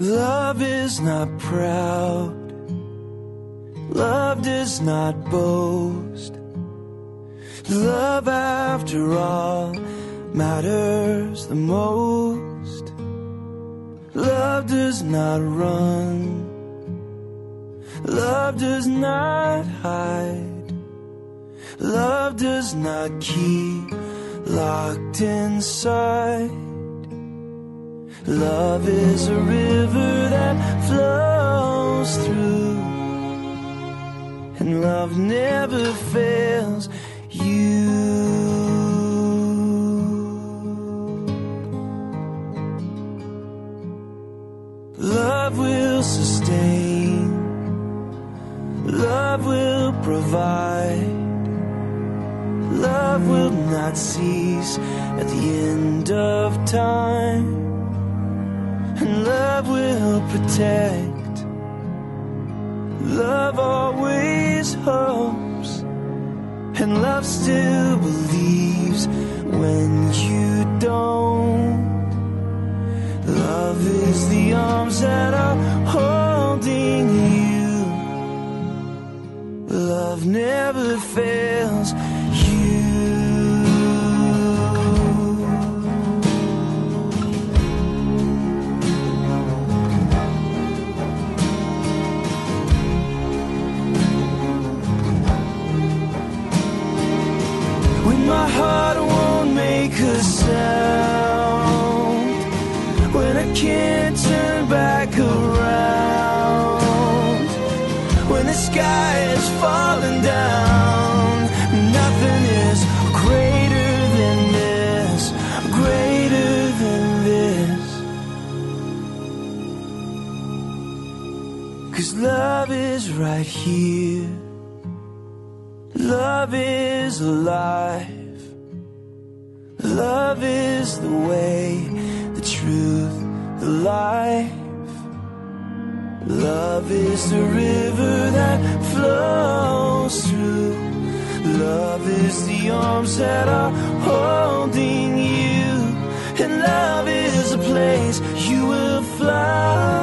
Love is not proud. Love does not boast. Love, after all, matters the most. Love does not run. Love does not hide. Love does not keep locked inside. Love is a river that flows through, and love never fails you. Love will sustain, love will provide. Love will not cease at the end of time and love will protect. Love always hopes, and love still believes when you don't. Love is the arms that are holding you. Love never fails can't turn back around. When the sky is falling down Nothing is greater than this Greater than this. Cause love is right here. Love is alive. Love is the way, the truth, life. Love is the river that flows through. Love is the arms that are holding you. And love is a place you will fly.